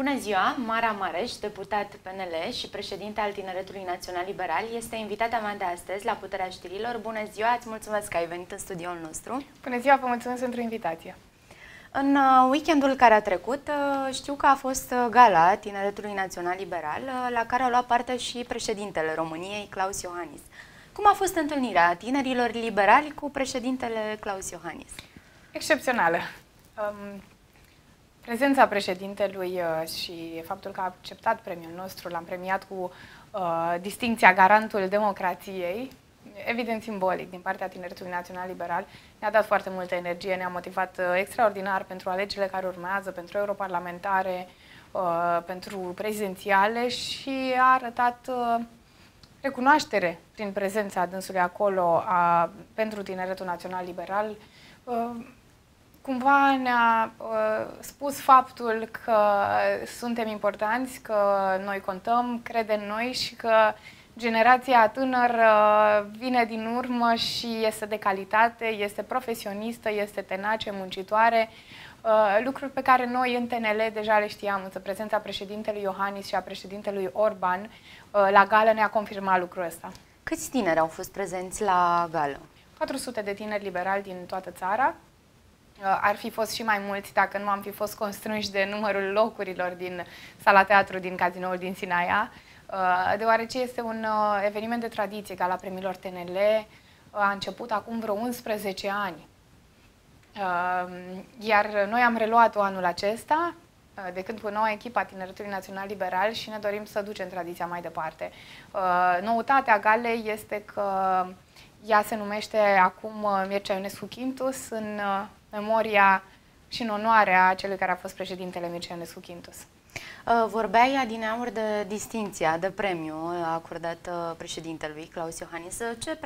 Bună ziua! Mara Mareș, deputat PNL și președinte al Tineretului Național Liberal, este invitata mea de astăzi la Puterea Știrilor. Bună ziua! Îți mulțumesc că ai venit în studioul nostru. Bună ziua! Vă mulțumesc pentru invitație. În uh, weekendul care a trecut, uh, știu că a fost uh, gala Tineretului Național Liberal, la care a luat parte și președintele României, Claus Iohannis. Cum a fost întâlnirea tinerilor liberali cu președintele Claus Iohannis? Excepțională. Um, prezența președintelui uh, și faptul că a acceptat premiul nostru, l-am premiat cu uh, distinția garantul democrației, evident simbolic din partea Tineretului Național Liberal, ne-a dat foarte multă energie, ne-a motivat uh, extraordinar pentru alegerile care urmează, pentru europarlamentare, uh, pentru prezidențiale și a arătat uh, recunoaștere prin prezența dânsului acolo a, pentru Tineretul Național Liberal. Uh, cumva ne-a uh, spus faptul că suntem importanți, că noi contăm, crede în noi și că generația tânără vine din urmă și este de calitate, este profesionistă, este tenace, muncitoare, uh, lucruri pe care noi în TNL deja le știam, însă prezența președintelui Iohannis și a președintelui Orban uh, la gală ne-a confirmat lucrul ăsta. Câți tineri au fost prezenți la gală? 400 de tineri liberali din toată țara, Uh, ar fi fost și mai mulți dacă nu am fi fost constrânși de numărul locurilor din sala teatru din cazinoul din Sinaia, uh, deoarece este un uh, eveniment de tradiție ca la premiilor TNL, a început acum vreo 11 ani. Iar noi am reluat-o anul acesta, de când cu noua echipa Tineretului Național Liberal și ne dorim să ducem tradiția mai departe. Noutatea galei este că ea se numește acum Mircea Ionescu Quintus în memoria și în onoarea celui care a fost președintele Mircea Ionescu Quintus. Uh, vorbeai adineauri de distinția, de premiu acordată președintelui Claus Iohannis. Ce,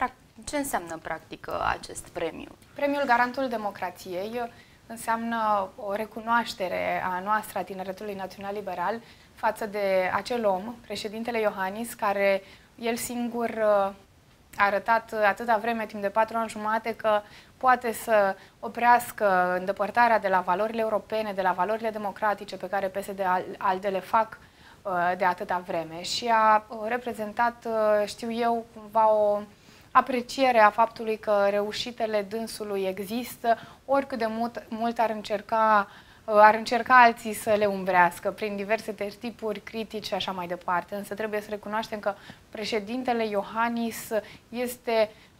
ce înseamnă practic acest premiu? Premiul Garantul Democrației înseamnă o recunoaștere a noastră, a Tineretului Național Liberal, față de acel om, președintele Iohannis, care el singur uh, a arătat atâta vreme, timp de patru ani jumate, că poate să oprească îndepărtarea de la valorile europene, de la valorile democratice pe care PSD-ALDE le fac uh, de atâta vreme și a uh, reprezentat, uh, știu eu, cumva o apreciere a faptului că reușitele dânsului există, oricât de mult, mult ar încerca ar încerca alții să le umbrească prin diverse tipuri critici și așa mai departe. Însă trebuie să recunoaștem că președintele Iohannis este uh,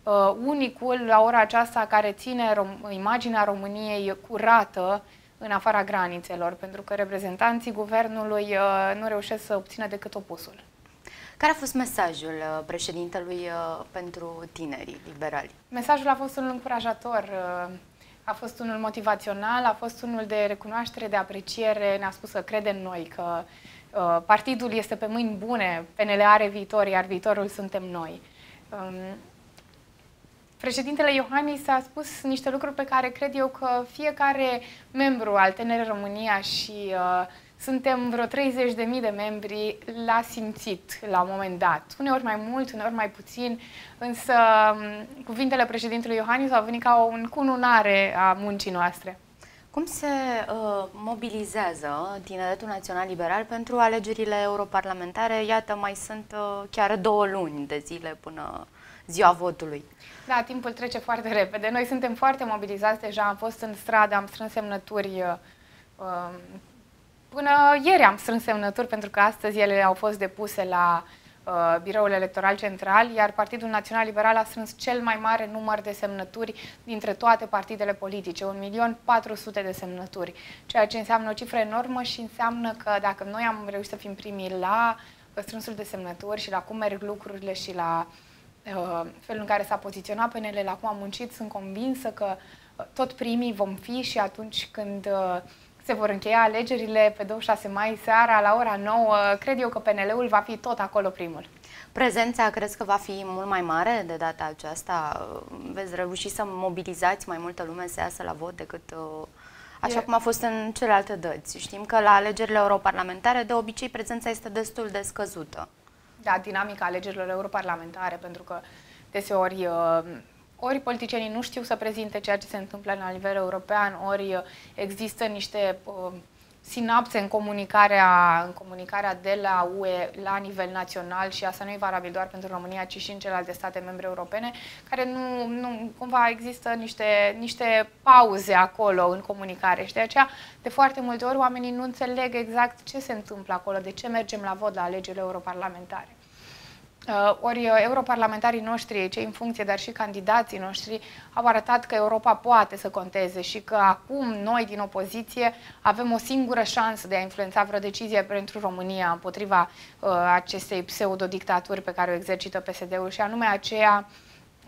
unicul la ora aceasta care ține rom- imaginea României curată în afara granițelor, pentru că reprezentanții guvernului uh, nu reușesc să obțină decât opusul. Care a fost mesajul uh, președintelui uh, pentru tinerii liberali? Mesajul a fost unul încurajator, uh, a fost unul motivațional, a fost unul de recunoaștere, de apreciere, ne-a spus să crede în noi, că uh, partidul este pe mâini bune, PNL are viitor, iar viitorul suntem noi. Um, Președintele Iohannis a spus niște lucruri pe care cred eu că fiecare membru al TNR România și uh, suntem vreo 30.000 de membri l-a simțit la un moment dat. Uneori mai mult, uneori mai puțin, însă um, cuvintele președintelui Iohannis au venit ca o încununare a muncii noastre. Cum se uh, mobilizează Tineretul Național Liberal pentru alegerile europarlamentare? Iată, mai sunt uh, chiar două luni de zile până ziua votului. Da, timpul trece foarte repede. Noi suntem foarte mobilizați deja, am fost în stradă, am strâns semnături. Uh, um, până ieri am strâns semnături pentru că astăzi ele au fost depuse la uh, Biroul Electoral Central, iar Partidul Național Liberal a strâns cel mai mare număr de semnături dintre toate partidele politice, 1.400.000 de semnături, ceea ce înseamnă o cifră enormă și înseamnă că dacă noi am reușit să fim primii la strânsul de semnături și la cum merg lucrurile și la uh, Uh, felul în care s-a poziționat PNL, la cum a muncit, sunt convinsă că uh, tot primii vom fi și atunci când uh, se vor încheia alegerile pe 26 mai seara la ora 9, cred eu că PNL-ul va fi tot acolo primul. Prezența crezi că va fi mult mai mare de data aceasta? Veți reuși să mobilizați mai multă lume să iasă la vot decât așa cum a fost în celelalte dăți? Știm că la alegerile europarlamentare de obicei prezența este destul de scăzută da, dinamica alegerilor europarlamentare, pentru că deseori uh, ori politicienii nu știu să prezinte ceea ce se întâmplă la nivel european, ori uh, există niște uh, sinapse în comunicarea, în comunicarea de la UE la nivel național și asta nu e valabil doar pentru România, ci și în celelalte state membre europene, care nu, nu cumva există niște, niște pauze acolo în comunicare și de aceea de foarte multe ori oamenii nu înțeleg exact ce se întâmplă acolo, de ce mergem la vot la alegerile europarlamentare. Uh, ori uh, europarlamentarii noștri, cei în funcție, dar și candidații noștri, au arătat că Europa poate să conteze și că acum noi din opoziție avem o singură șansă de a influența vreo decizie pentru România împotriva uh, acestei pseudo-dictaturi pe care o exercită PSD-ul și anume aceea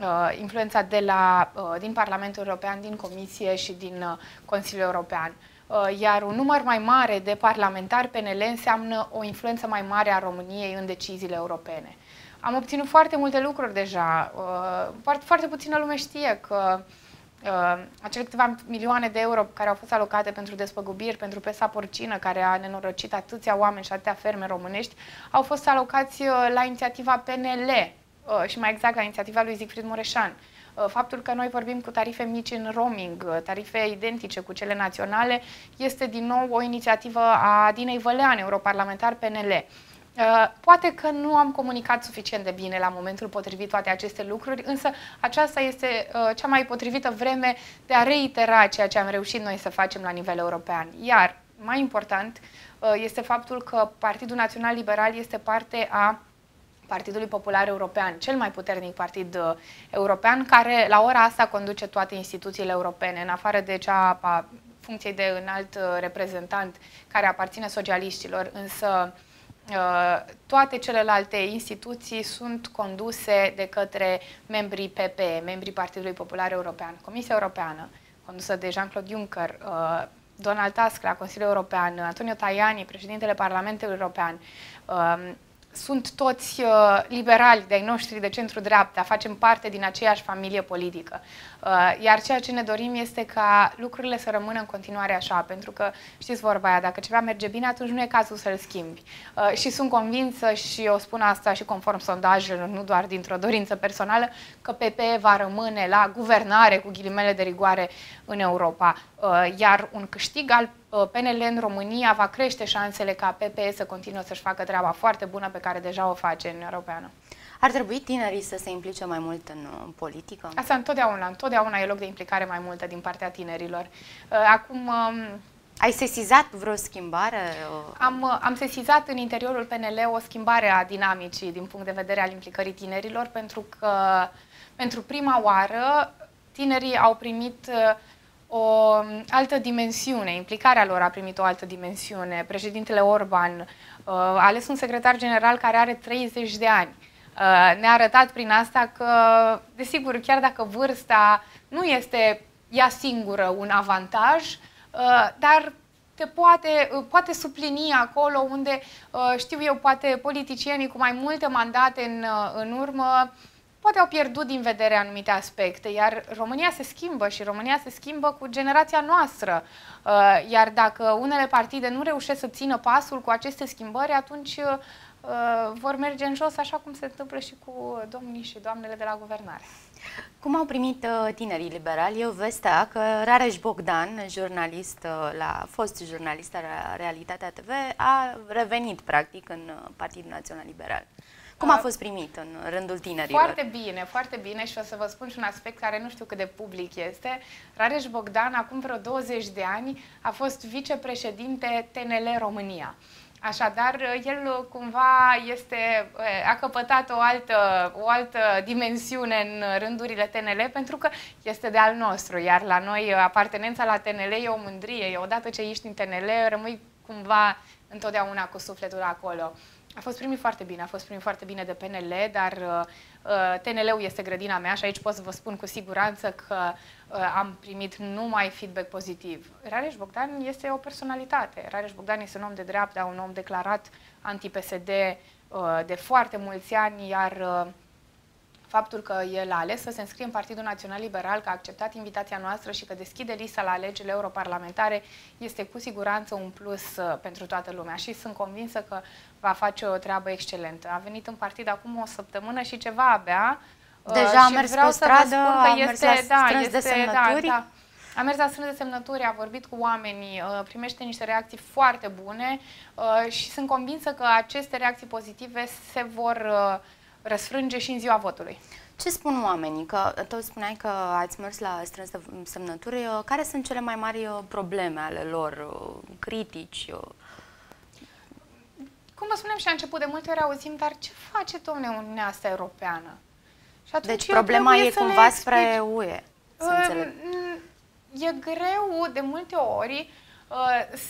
uh, influența de la, uh, din Parlamentul European, din Comisie și din uh, Consiliul European. Uh, iar un număr mai mare de parlamentari PNL înseamnă o influență mai mare a României în deciziile europene. Am obținut foarte multe lucruri deja. Uh, foarte, foarte puțină lume știe că uh, acele câteva milioane de euro care au fost alocate pentru despăgubiri, pentru pesa porcină, care a nenorocit atâția oameni și atâtea ferme românești, au fost alocați uh, la inițiativa PNL și mai exact la inițiativa lui Zicfrid Mureșan. Faptul că noi vorbim cu tarife mici în roaming, tarife identice cu cele naționale, este din nou o inițiativă a Dinei Vălean, europarlamentar PNL. Uh, poate că nu am comunicat suficient de bine la momentul potrivit toate aceste lucruri, însă aceasta este uh, cea mai potrivită vreme de a reitera ceea ce am reușit noi să facem la nivel european. Iar, mai important, uh, este faptul că Partidul Național Liberal este parte a Partidului Popular European, cel mai puternic partid uh, european, care la ora asta conduce toate instituțiile europene, în afară de cea a funcției de înalt uh, reprezentant care aparține socialiștilor, însă Uh, toate celelalte instituții sunt conduse de către membrii PPE, membrii Partidului Popular European. Comisia Europeană, condusă de Jean-Claude Juncker, uh, Donald Tusk la Consiliul European, Antonio Tajani, președintele Parlamentului European, uh, sunt toți uh, liberali de-ai noștri de centru-dreapta, facem parte din aceeași familie politică. Uh, iar ceea ce ne dorim este ca lucrurile să rămână în continuare așa, pentru că știți vorba aia, dacă ceva merge bine, atunci nu e cazul să-l schimbi. Uh, și sunt convinsă și o spun asta și conform sondajelor, nu doar dintr-o dorință personală, că PPE va rămâne la guvernare cu ghilimele de rigoare în Europa. Uh, iar un câștig al uh, PNL în România va crește șansele ca PPE să continue să-și facă treaba foarte bună pe care deja o face în Europeană. Ar trebui tinerii să se implice mai mult în uh, politică? Asta întotdeauna, întotdeauna e loc de implicare mai multă din partea tinerilor. Acum... Um, Ai sesizat vreo schimbare? Am, am sesizat în interiorul PNL o schimbare a dinamicii din punct de vedere al implicării tinerilor, pentru că pentru prima oară tinerii au primit o altă dimensiune, implicarea lor a primit o altă dimensiune. Președintele Orban uh, a ales un secretar general care are 30 de ani. Uh, ne-a arătat prin asta că, desigur, chiar dacă vârsta nu este ea singură un avantaj, uh, dar te poate, poate suplini acolo unde, știu eu, poate politicienii cu mai multe mandate în, în urmă poate au pierdut din vedere anumite aspecte, iar România se schimbă și România se schimbă cu generația noastră. Uh, iar dacă unele partide nu reușesc să țină pasul cu aceste schimbări, atunci uh, vor merge în jos, așa cum se întâmplă și cu domnii și doamnele de la guvernare. Cum au primit uh, tinerii liberali? Eu vestea că Rareș Bogdan, jurnalist la fost jurnalist la Realitatea TV, a revenit practic în Partidul Național Liberal. Cum a uh, fost primit în rândul tinerilor? Foarte bine, foarte bine și o să vă spun și un aspect care nu știu cât de public este. Rareș Bogdan, acum vreo 20 de ani, a fost vicepreședinte TNL România. Așadar, el cumva este, a căpătat o altă, o altă dimensiune în rândurile TNL pentru că este de al nostru, iar la noi apartenența la TNL e o mândrie, odată ce ești în TNL rămâi cumva întotdeauna cu sufletul acolo. A fost primit foarte bine, a fost primit foarte bine de PNL, dar uh, uh TNL-ul este grădina mea și aici pot să vă spun cu siguranță că uh, am primit numai feedback pozitiv. Rareș Bogdan este o personalitate. Rareș Bogdan este un om de dreapta, un om declarat anti-PSD uh, de foarte mulți ani, iar uh, faptul că el a ales să se înscrie în Partidul Național Liberal, că a acceptat invitația noastră și că deschide lista la alegerile europarlamentare, este cu siguranță un plus uh, pentru toată lumea și sunt convinsă că va face o treabă excelentă. A venit în partid acum o săptămână și ceva abia. Uh, Deja a mers pe stradă, a este, mers la da, este, de semnături. Da, da. A mers la strâns de semnături, a vorbit cu oamenii, primește niște reacții foarte bune și sunt convinsă că aceste reacții pozitive se vor răsfrânge și în ziua votului. Ce spun oamenii? Că tot spuneai că ați mers la strâns de semnături. Care sunt cele mai mari probleme ale lor, critici? Cum vă spunem și la început, de multe ori auzim, dar ce face, domne, Uniunea asta europeană? Și atunci deci problema e cumva spre UE, să uh, înțeleg. E greu de multe ori uh,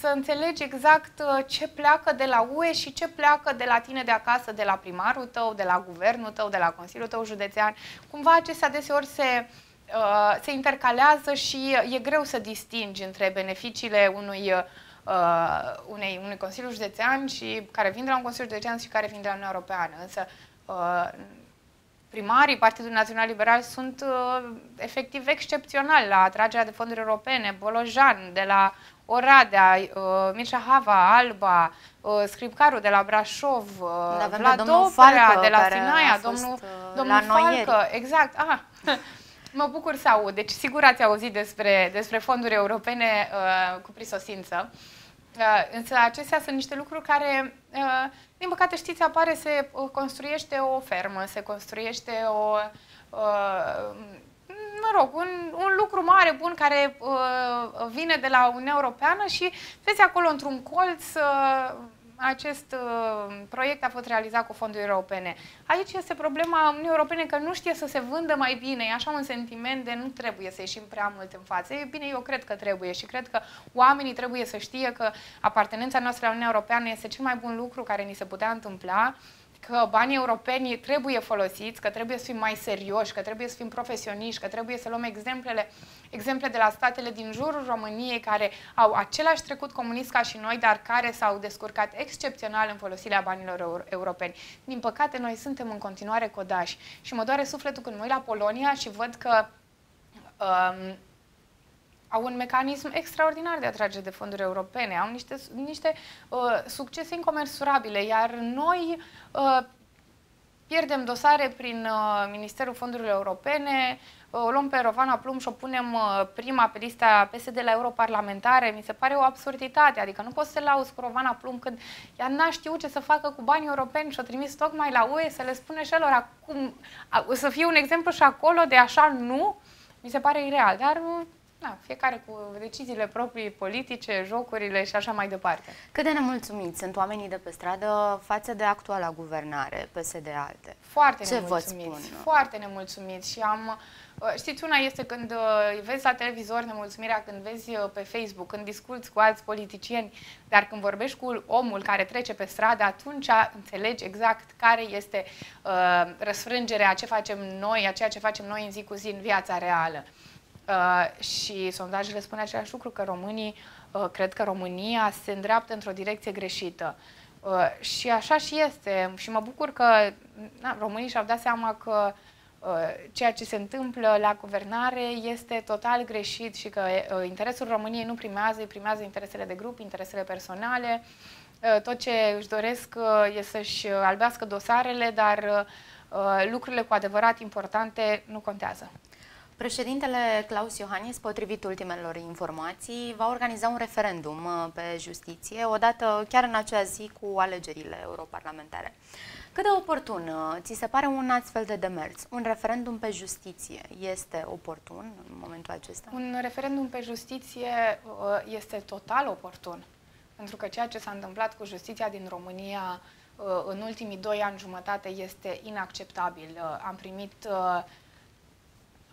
să înțelegi exact uh, ce pleacă de la UE și ce pleacă de la tine de acasă, de la primarul tău, de la guvernul tău, de la Consiliul tău județean. Cumva acestea deseori se, uh, se intercalează și e greu să distingi între beneficiile unui uh, unei, unui Consiliu Județean și care vin de la un Consiliu Județean și care vin de la Uniunea Europeană. Însă uh, primarii Partidului Național Liberal sunt uh, efectiv excepționali la atragerea de fonduri europene. Bolojan de la Oradea, uh, Mircea Hava, Alba, uh, Scripcaru de la Brașov, uh, Vlad Oprea de la Sinaia, domnul, uh, domnul Falcă, exact. Ah, Mă bucur să aud. Deci sigur ați auzit despre, despre fonduri europene uh, cu prisosință. Uh, însă acestea sunt niște lucruri care, uh, din păcate știți, apare, se uh, construiește o fermă, se construiește o, mă rog, un, un lucru mare, bun, care vine de la Uniunea Europeană și vezi acolo într-un colț acest uh, proiect a fost realizat cu fonduri europene. Aici este problema Uniunii Europene că nu știe să se vândă mai bine. E așa un sentiment de nu trebuie să ieșim prea mult în față. E bine, eu cred că trebuie și cred că oamenii trebuie să știe că apartenența noastră la Uniunea Europeană este cel mai bun lucru care ni se putea întâmpla că banii europeni trebuie folosiți, că trebuie să fim mai serioși, că trebuie să fim profesioniști, că trebuie să luăm exemplele, exemple de la statele din jurul României care au același trecut comunist ca și noi, dar care s-au descurcat excepțional în folosirea banilor europeni. Din păcate, noi suntem în continuare codași și mă doare sufletul când mă uit la Polonia și văd că um, au un mecanism extraordinar de atragere de fonduri europene, au niște, niște uh, succese incomensurabile, iar noi uh, pierdem dosare prin uh, Ministerul Fondurilor Europene, uh, o luăm pe Rovana Plum și o punem uh, prima pe lista PSD la europarlamentare, mi se pare o absurditate, adică nu poți să lauzi cu Rovana Plum când ea n-a știut ce să facă cu banii europeni și o trimis tocmai la UE să le spune și lor acum, să fie un exemplu și acolo de așa nu, mi se pare ireal, dar uh, da, fiecare cu deciziile proprii politice, jocurile și așa mai departe. Cât de nemulțumiți sunt oamenii de pe stradă față de actuala guvernare, PSD-ALTE? Foarte Ce nemulțumiți, vă spun? foarte nemulțumiți și am... Uh, știți, una este când uh, vezi la televizor nemulțumirea, când vezi uh, pe Facebook, când discuți cu alți politicieni, dar când vorbești cu omul care trece pe stradă, atunci înțelegi exact care este uh, răsfrângerea, ce facem noi, a ceea ce facem noi în zi cu zi în viața reală. Uh, și sondajele spun același lucru, că românii uh, cred că România se îndreaptă într-o direcție greșită. Uh, și așa și este. Și mă bucur că na, românii și-au dat seama că uh, ceea ce se întâmplă la guvernare este total greșit și că uh, interesul României nu primează, îi primează interesele de grup, interesele personale. Uh, tot ce își doresc uh, e să-și albească dosarele, dar uh, lucrurile cu adevărat importante nu contează. Președintele Claus Iohannis, potrivit ultimelor informații, va organiza un referendum uh, pe justiție, odată chiar în acea zi cu alegerile europarlamentare. Cât de oportun uh, ți se pare un astfel de demers? Un referendum pe justiție este oportun în momentul acesta? Un referendum pe justiție uh, este total oportun. Pentru că ceea ce s-a întâmplat cu justiția din România în ultimii doi ani jumătate este inacceptabil. Am primit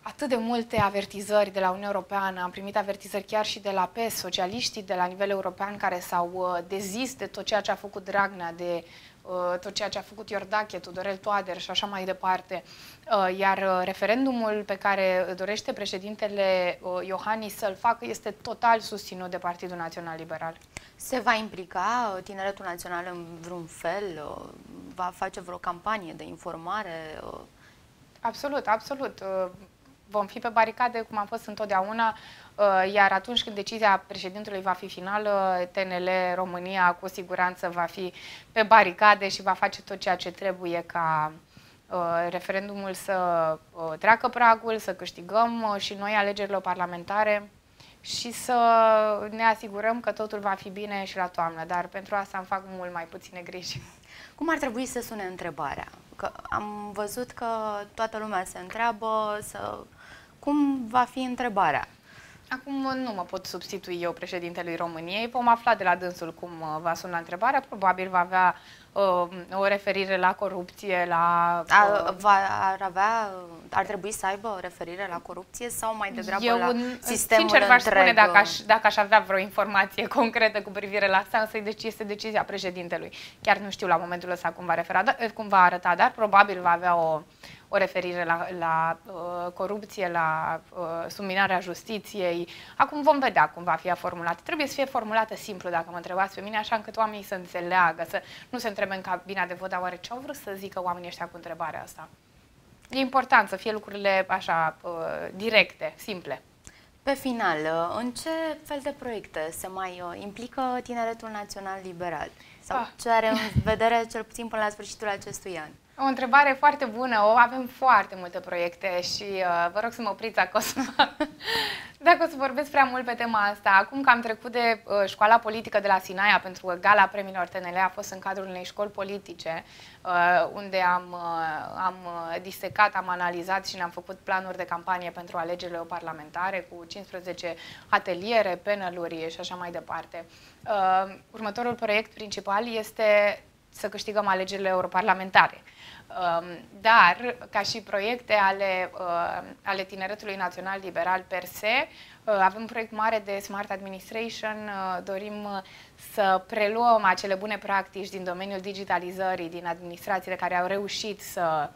atât de multe avertizări de la Uniunea Europeană, am primit avertizări chiar și de la PES, socialiștii de la nivel european care s-au uh, dezis de tot ceea ce a făcut Dragnea, de uh, tot ceea ce a făcut Iordache, Tudorel Toader și așa mai departe. Uh, iar referendumul pe care dorește președintele Iohannis să-l facă este total susținut de Partidul Național Liberal. Se va implica Tineretul Național în vreun fel? Va face vreo campanie de informare? Absolut, absolut vom fi pe baricade cum am fost întotdeauna, uh, iar atunci când decizia președintelui va fi finală, TNL România cu siguranță va fi pe baricade și va face tot ceea ce trebuie ca uh, referendumul să uh, treacă pragul, să câștigăm și noi alegerile parlamentare și să ne asigurăm că totul va fi bine și la toamnă, dar pentru asta îmi fac mult mai puține griji. Cum ar trebui să sune întrebarea? Că am văzut că toată lumea se întreabă să... cum va fi întrebarea. Acum nu mă pot substitui eu președintelui României. Vom afla de la dânsul cum uh, va suna întrebarea. Probabil va avea uh, o referire la corupție, la... Uh... A, va, ar, avea, ar trebui să aibă o referire la corupție sau mai degrabă eu, la sistemul sincer, v-aș întreg? spune dacă aș, dacă aș avea vreo informație concretă cu privire la asta, însă deci este decizia președintelui. Chiar nu știu la momentul ăsta cum va, refera, da, cum va arăta, dar probabil va avea o o referire la, la uh, corupție, la uh, subminarea justiției. Acum vom vedea cum va fi formulată. Trebuie să fie formulată simplu, dacă mă întrebați pe mine, așa încât oamenii să înțeleagă, să nu se întrebe în cabina de vot, dar oare ce au vrut să zică oamenii ăștia cu întrebarea asta? E important să fie lucrurile așa, uh, directe, simple. Pe final, uh, în ce fel de proiecte se mai uh, implică Tineretul Național Liberal? Sau ah. ce are în vedere cel puțin până la sfârșitul acestui an? O întrebare foarte bună. O avem foarte multe proiecte și uh, vă rog să mă opriți acolo dacă o să vorbesc prea mult pe tema asta. Acum că am trecut de uh, școala politică de la Sinaia, pentru că gala premiilor TNL a fost în cadrul unei școli politice, uh, unde am, uh, am uh, disecat, am analizat și ne-am făcut planuri de campanie pentru alegerile parlamentare cu 15 ateliere, paneluri și așa mai departe. Uh, următorul proiect principal este să câștigăm alegerile europarlamentare. Um, dar, ca și proiecte ale, uh, ale Tineretului Național Liberal per se, uh, avem un proiect mare de Smart Administration, uh, dorim să preluăm acele bune practici din domeniul digitalizării, din administrațiile care au reușit să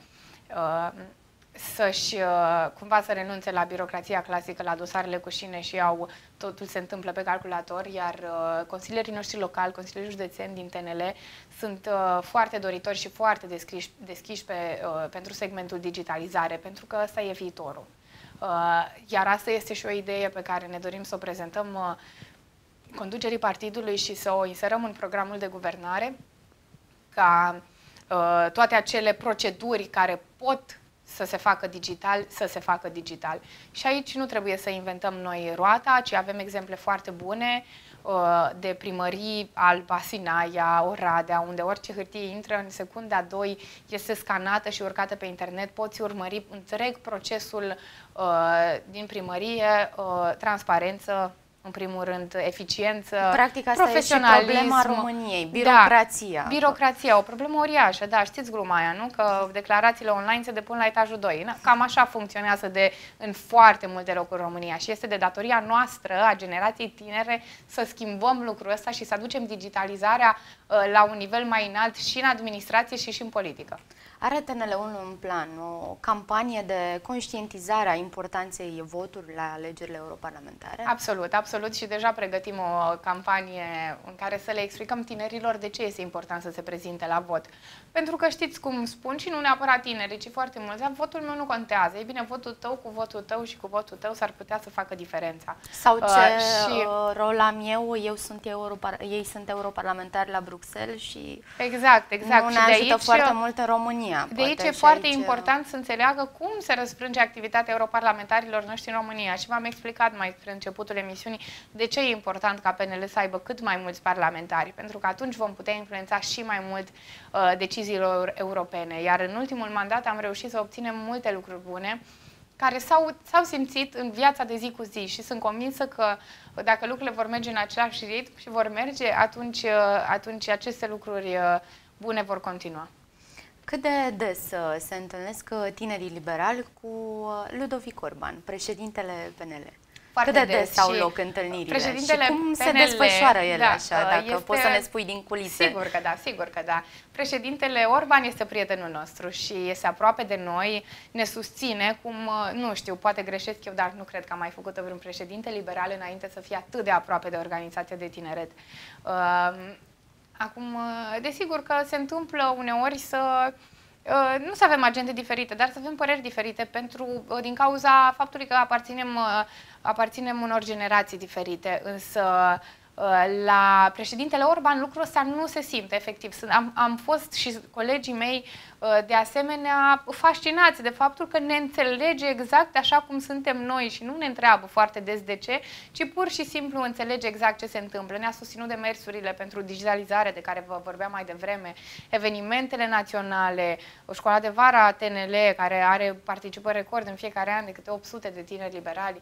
să-și uh, cumva să renunțe la birocrația clasică, la dosarele cu șine și au totul se întâmplă pe calculator, iar uh, consilierii noștri locali, consilierii județeni din TNL sunt uh, foarte doritori și foarte deschiși, deschiși pe, pentru segmentul digitalizare, pentru că ăsta e viitorul. Iar asta este și o idee pe care ne dorim să o prezentăm conducerii partidului și să o inserăm în programul de guvernare, ca toate acele proceduri care pot să se facă digital, să se facă digital. Și aici nu trebuie să inventăm noi roata, ci avem exemple foarte bune uh, de primării Alba, Sinaia, Oradea, unde orice hârtie intră în secunda 2, este scanată și urcată pe internet, poți urmări întreg procesul uh, din primărie, uh, transparență, în primul rând, eficiență, Practic asta profesionalism. e și problema României, da, birocrația. Da, birocrația, o problemă uriașă, da, știți gluma aia, nu? Că declarațiile online se depun la etajul 2. Cam așa funcționează de, în foarte multe locuri în România și este de datoria noastră, a generației tinere, să schimbăm lucrul ăsta și să aducem digitalizarea uh, la un nivel mai înalt și în administrație și și în politică. Are TNL-ul un plan, o campanie de conștientizare a importanței votului la alegerile europarlamentare? Absolut, absolut și deja pregătim o campanie în care să le explicăm tinerilor de ce este important să se prezinte la vot. Pentru că știți cum spun și nu neapărat tineri, ci foarte mulți, votul meu nu contează. E bine, votul tău cu votul tău și cu votul tău s-ar putea să facă diferența. Sau uh, ce uh, și... rol am eu, eu sunt europar- ei sunt europarlamentari la Bruxelles și exact, exact. nu ne și ajută de aici, foarte mult în România. România. De aici e foarte aici... important să înțeleagă cum se răsfrânge activitatea europarlamentarilor noștri în România. Și v-am explicat mai spre începutul emisiunii de ce e important ca PNL să aibă cât mai mulți parlamentari, pentru că atunci vom putea influența și mai mult uh, deciziile europene. Iar în ultimul mandat am reușit să obținem multe lucruri bune care s-au, s-au simțit în viața de zi cu zi și sunt convinsă că dacă lucrurile vor merge în același ritm și vor merge, atunci, uh, atunci aceste lucruri uh, bune vor continua. Cât de des uh, se întâlnesc uh, tinerii liberali cu uh, Ludovic Orban, președintele PNL? Foarte Cât de des, des au loc întâlnirile președintele și cum PNL, se desfășoară ele da, așa, dacă este, poți să ne spui din culise? Sigur că da, sigur că da. Președintele Orban este prietenul nostru și este aproape de noi, ne susține, cum, nu știu, poate greșesc eu, dar nu cred că am mai făcut vreun președinte liberal înainte să fie atât de aproape de organizația de tineret. Acum, uh, desigur că se întâmplă uneori să uh, nu să avem agende diferite, dar să avem păreri diferite pentru, uh, din cauza faptului că aparținem, aparținem unor generații diferite. Însă la președintele Orban lucrul ăsta nu se simte efectiv. Am, am fost și colegii mei uh, de asemenea fascinați de faptul că ne înțelege exact așa cum suntem noi și nu ne întreabă foarte des de ce, ci pur și simplu înțelege exact ce se întâmplă. Ne-a susținut demersurile pentru digitalizare de care vă vorbeam mai devreme, evenimentele naționale, o școală de vară a TNL care are participări record în fiecare an de câte 800 de tineri liberali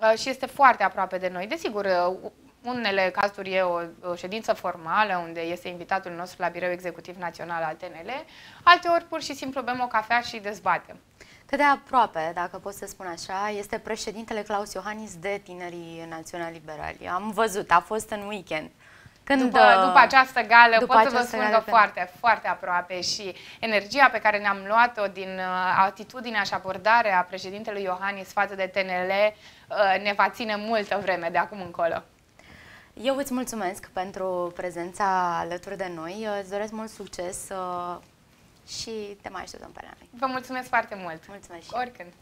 uh, și este foarte aproape de noi. Desigur, uh, unele cazuri e o, o ședință formală unde este invitatul nostru la Birou Executiv Național al TNL, alteori pur și simplu bem o cafea și dezbatem. Cât de aproape, dacă pot să spun așa, este președintele Claus Iohannis de Tinerii Naționali Liberali. Am văzut, a fost în weekend. Când, după, uh, după această gală după pot să vă spun că foarte, foarte aproape și energia pe care ne-am luat-o din uh, atitudinea și abordarea președintelui Iohannis față de TNL uh, ne va ține multă vreme de acum încolo. Eu îți mulțumesc pentru prezența alături de noi, îți doresc mult succes și te mai așteptăm pe la noi. Vă mulțumesc foarte mult! Mulțumesc! Oricând!